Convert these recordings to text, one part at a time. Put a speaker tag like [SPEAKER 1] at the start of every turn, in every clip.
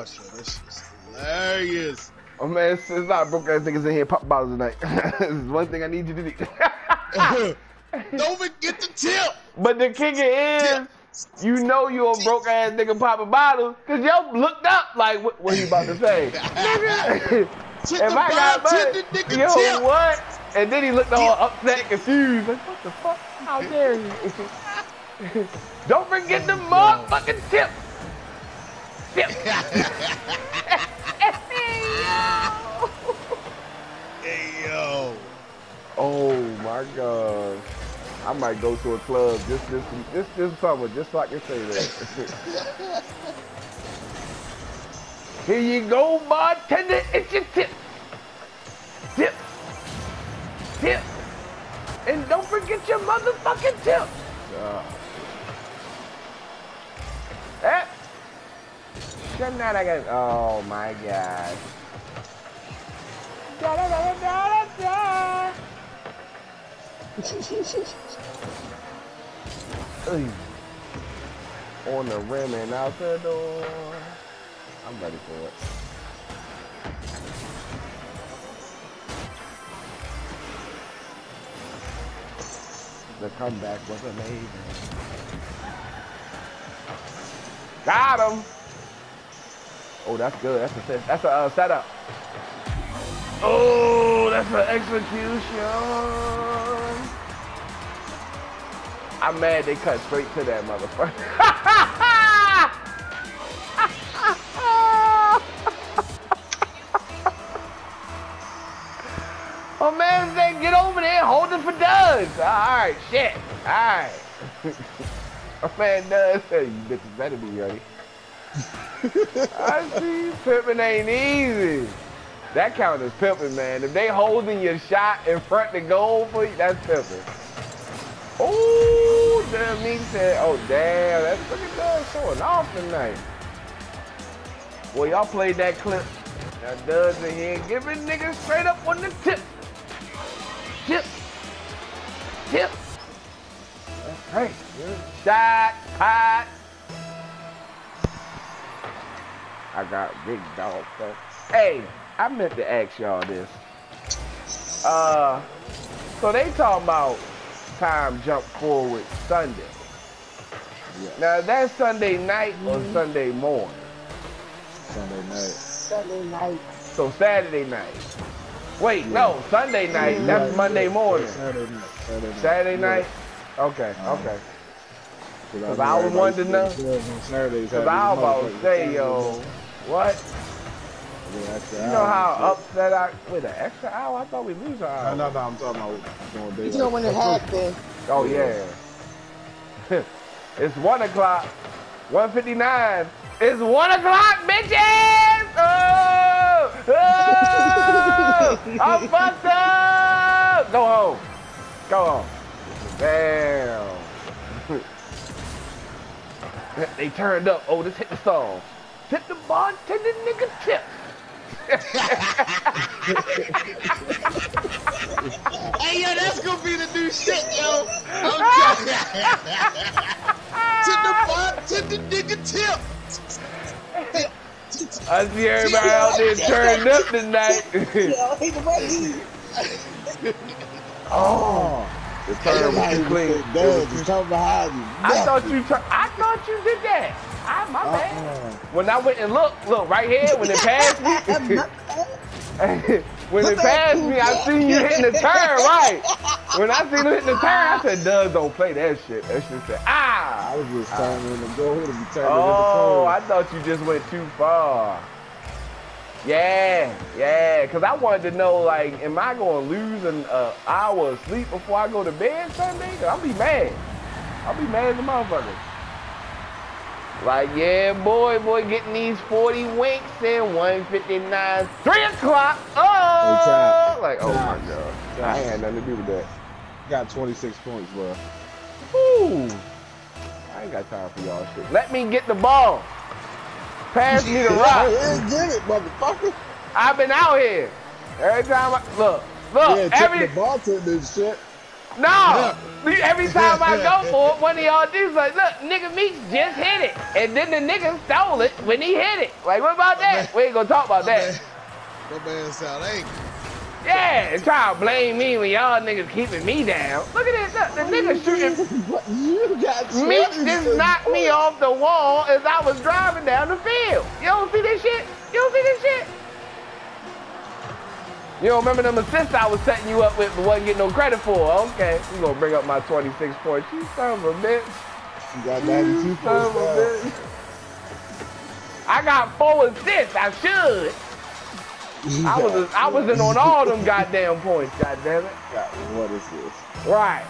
[SPEAKER 1] watch that. This shit's hilarious.
[SPEAKER 2] Oh man, it's, it's not broke ass niggas in here pop bottles tonight. this is one thing I need you to do.
[SPEAKER 1] Don't forget the tip.
[SPEAKER 2] But the kicker is, you know you a broke ass nigga popping bottles, cause yo looked up like what, what he about to say. Nigga, if I got money,
[SPEAKER 1] tip
[SPEAKER 2] yo
[SPEAKER 1] tip.
[SPEAKER 2] what? And then he looked all upset, confused, like what the fuck? How dare you? Don't forget the motherfucking tip.
[SPEAKER 1] Hey yo.
[SPEAKER 2] Oh my god. I might go to a club just this this this summer just so I can say that. Here you go, bartender, it's your tip. Tip. Tip. And don't forget your motherfucking tip. Shenanigans. Oh my god. Da, da, da, da, da, da. On the rim and out the door. I'm ready for it. The comeback was amazing. Got him. Oh, that's good. That's a that's a uh, setup. Oh, that's an execution. I'm mad they cut straight to that motherfucker. oh man, say get over there, hold it for Doug. All right, shit. All right. oh man, said you bitches better be ready. I see pimping ain't easy. That count as pimping, man. If they holding your shot in front to goal for you, that's pimping. Oh, damn, me said, oh, damn, that's look at that showing off tonight. Boy, y'all played that clip. Now, Doug's in here giving niggas straight up on the tip. Tip. Tip. That's right. Shot, pot. I got big dog stuff. Hey, I meant to ask y'all this. Uh, so they talking about time jump forward Sunday.
[SPEAKER 3] Yeah.
[SPEAKER 2] Now that's Sunday night or Sunday morning?
[SPEAKER 3] Sunday night.
[SPEAKER 4] Sunday night.
[SPEAKER 2] So Saturday night. Wait, no, Sunday night. That's
[SPEAKER 3] Right,
[SPEAKER 2] Monday
[SPEAKER 3] yeah,
[SPEAKER 2] morning.
[SPEAKER 3] Saturday night. Saturday night.
[SPEAKER 2] Saturday
[SPEAKER 3] Yeah.
[SPEAKER 2] night. Okay,
[SPEAKER 3] Uh-huh.
[SPEAKER 2] okay.
[SPEAKER 3] 'Cause
[SPEAKER 2] 'Cause
[SPEAKER 3] know
[SPEAKER 2] I was
[SPEAKER 3] everybody
[SPEAKER 2] wanting to know.
[SPEAKER 3] stays there on Saturdays,
[SPEAKER 2] Cause I was about to say,
[SPEAKER 3] Saturdays,
[SPEAKER 2] yo, what? You know how
[SPEAKER 3] hours and
[SPEAKER 2] upset I with an extra hour? I thought we lose an
[SPEAKER 3] shit.
[SPEAKER 2] hour.
[SPEAKER 3] No, no, no, I'm talking about doing daylight.
[SPEAKER 4] You know when it happened.
[SPEAKER 2] Oh yeah. it's one o'clock. 159. It's one o'clock, bitches! Oh! oh! I'm fucked up! Go home. Go home. Damn. they turned up. Oh, this hit the song. Tip the bartender nigga tip.
[SPEAKER 1] Hey yo, that's gonna be the new shit, yo. I'm To the bar, to the nigga tip.
[SPEAKER 2] I see everybody out there turned up tonight.
[SPEAKER 4] Yo, he oh. The way he.
[SPEAKER 2] turn was too clean. It was
[SPEAKER 3] just come behind you.
[SPEAKER 2] I thought you. Tur- I thought you did that. I, my bad.
[SPEAKER 3] Uh-uh.
[SPEAKER 2] When I went and looked, look right here when it passed me. when it passed me, I seen you hitting the turn right. When I seen you hitting the turn, I said, "Doug, don't play that shit." That shit said, "Ah."
[SPEAKER 3] I was just turning to go ahead and be turning
[SPEAKER 2] Oh,
[SPEAKER 3] in
[SPEAKER 2] I thought you just went too far. Yeah, yeah, because I wanted to know, like, am I going to lose an uh, hour of sleep before I go to bed Sunday? Cause I'll be mad. I'll be mad as a motherfucker. Like, yeah, boy, boy, getting these 40 winks in 159, 3 o'clock. Oh!
[SPEAKER 3] Hey,
[SPEAKER 2] Like, oh my God. I ain't had nothing to do with that.
[SPEAKER 3] Got 26 points, bro.
[SPEAKER 2] Ooh. I ain't got time for y'all shit. Let me get the ball. Pass me the rock.
[SPEAKER 3] Get it, motherfucker.
[SPEAKER 2] I've been out here. Every time I look, look,
[SPEAKER 3] yeah,
[SPEAKER 2] every
[SPEAKER 3] the bartender and shit.
[SPEAKER 2] No. Every time I go for it, one of y'all dudes like, look, nigga Meeks just hit it. And then the nigga stole it when he hit it. Like, what about that? We ain't gonna talk about that.
[SPEAKER 1] man, my man sound angry.
[SPEAKER 2] Yeah, try to blame me when y'all niggas keeping me down. Look at this. Look, the nigga shooting.
[SPEAKER 3] You got 26
[SPEAKER 2] just knocked me off the wall as I was driving down the field. You don't see this shit? You don't see this shit? You don't remember them assists I was setting you up with but wasn't getting no credit for? Okay, you gonna bring up my 26 points. You son of a bitch.
[SPEAKER 3] You got 92
[SPEAKER 2] You
[SPEAKER 3] points.
[SPEAKER 2] son of a bitch. I got four assists. I should. I was
[SPEAKER 3] got-
[SPEAKER 2] I was in on all them goddamn points. Goddamn it.
[SPEAKER 3] got- What is this?
[SPEAKER 2] Right.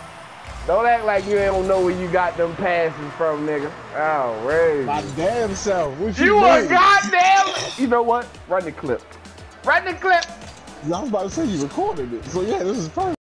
[SPEAKER 2] Don't act like you don't know where you got them passes from, nigga. Oh, right.
[SPEAKER 3] My damn self. What you,
[SPEAKER 2] You a goddamn. You know what? Run the clip. Run the clip.
[SPEAKER 3] I was about to say you recorded it. So yeah, this is perfect.